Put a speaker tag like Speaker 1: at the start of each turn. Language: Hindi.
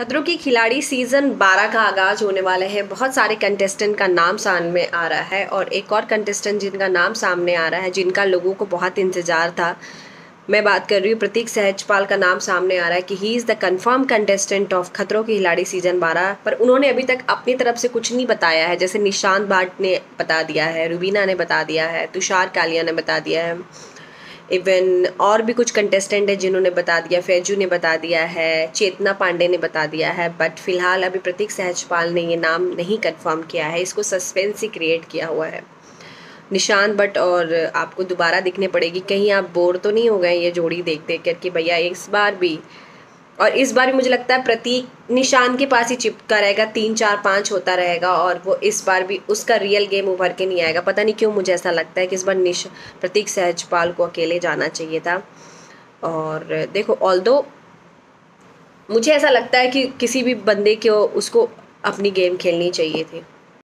Speaker 1: खतरों की खिलाड़ी सीज़न 12 का आगाज़ होने वाले हैं। बहुत सारे कंटेस्टेंट का नाम सामने आ रहा है और एक और कंटेस्टेंट जिनका नाम सामने आ रहा है, जिनका लोगों को बहुत इंतज़ार था। मैं बात कर रही हूँ प्रतीक सहजपाल का नाम सामने आ रहा है कि he is the confirm contestant of Khatron Ki Khiladi season 12 पर उन्होंने अभी तक अपनी तरफ़ से कुछ नहीं बताया है। जैसे निशांत भाट ने बता दिया है, रुबीना ने बता दिया है, तुषार कालिया ने बता दिया है। इवन और भी कुछ कंटेस्टेंट है जिन्होंने बता दिया फैजू ने बता दिया है, चेतना पांडे ने बता दिया है बट फ़िलहाल अभी प्रतीक सहजपाल ने ये नाम नहीं कंफर्म किया है, इसको सस्पेंस ही क्रिएट किया हुआ है। निशान बट और आपको दोबारा दिखने पड़ेगी, कहीं आप बोर तो नहीं हो गए ये जोड़ी देख देख भैया इस बार भी और इस बार मुझे लगता है प्रतीक निशान के पास ही चिपका रहेगा, तीन, चार, पाँच होता रहेगा और वो इस बार भी उसका रियल गेम उभर के नहीं आएगा। पता नहीं क्यों मुझे ऐसा लगता है कि इस बार निश, प्रतीक सहजपाल को अकेले जाना चाहिए था। और देखो ऑल मुझे ऐसा लगता है कि किसी भी बंदे को उसको अपनी गेम खेलनी चाहिए थी।